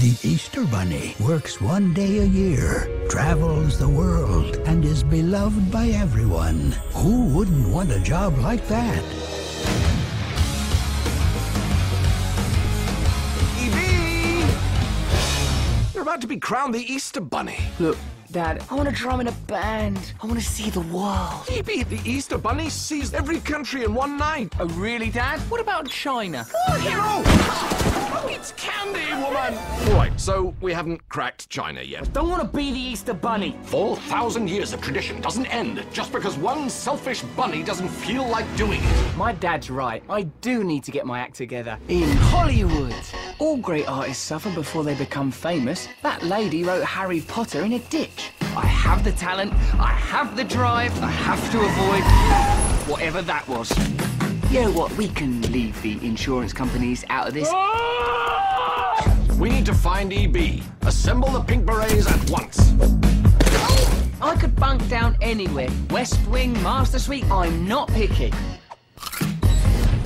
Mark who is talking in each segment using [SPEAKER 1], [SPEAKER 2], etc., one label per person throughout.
[SPEAKER 1] The Easter Bunny works one day a year, travels the world, and is beloved by everyone. Who wouldn't want a job like that?
[SPEAKER 2] EB! You're about to be crowned the Easter Bunny.
[SPEAKER 3] Look, Dad, I want to drum in a band. I want to see the world.
[SPEAKER 2] EB, the Easter Bunny sees every country in one night.
[SPEAKER 3] Oh, really, Dad? What about China?
[SPEAKER 2] Oh, Hero! Oh, it's candy! All right, so we haven't cracked China yet.
[SPEAKER 3] Don't want to be the Easter Bunny.
[SPEAKER 2] 4,000 years of tradition doesn't end just because one selfish bunny doesn't feel like doing it.
[SPEAKER 3] My dad's right. I do need to get my act together. In Hollywood. All great artists suffer before they become famous. That lady wrote Harry Potter in a ditch. I have the talent, I have the drive, I have to avoid whatever that was. You know what? We can leave the insurance companies out of this. Ah!
[SPEAKER 2] We need to find EB. Assemble the pink berets at once.
[SPEAKER 3] I could bunk down anywhere. West Wing, Master Suite, I'm not picky.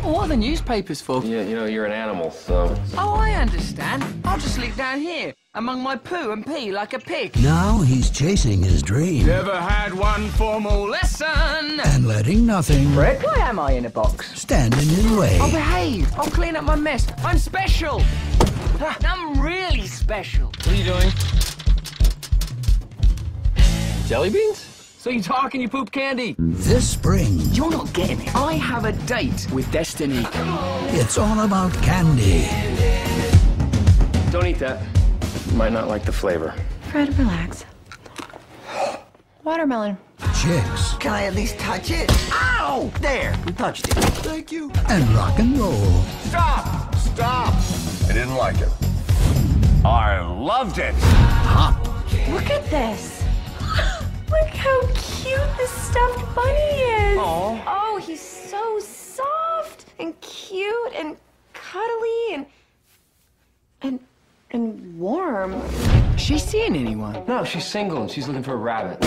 [SPEAKER 3] What are the newspapers for?
[SPEAKER 4] Yeah, you know, you're an animal, so.
[SPEAKER 3] Oh, I understand. I'll just sleep down here, among my poo and pee like a pig.
[SPEAKER 1] Now he's chasing his dream
[SPEAKER 3] Never had one formal lesson.
[SPEAKER 1] and letting nothing
[SPEAKER 3] Fred, why am I in a box?
[SPEAKER 1] stand in his way.
[SPEAKER 3] I'll behave. I'll clean up my mess. I'm special. I'm really special.
[SPEAKER 4] What are you doing? Jelly beans?
[SPEAKER 3] So you talk and you poop candy.
[SPEAKER 1] This spring,
[SPEAKER 3] You're not getting it. I have a date with destiny.
[SPEAKER 1] it's all about candy.
[SPEAKER 4] Don't eat that. You might not like the flavor.
[SPEAKER 5] Fred, relax. Watermelon.
[SPEAKER 1] chicks,
[SPEAKER 6] Can I at least touch it? Ow! There, we touched it.
[SPEAKER 2] Thank you.
[SPEAKER 1] and rock and roll.
[SPEAKER 2] Stop! Stop!
[SPEAKER 7] I didn't like it. I loved it.
[SPEAKER 1] Hop
[SPEAKER 5] Look at this. Look how cute this stuffed bunny is.
[SPEAKER 3] Aw.
[SPEAKER 5] Oh, he's so soft and cute and cuddly and and and warm.
[SPEAKER 3] She's seeing anyone?
[SPEAKER 4] No, she's single and she's looking for a rabbit.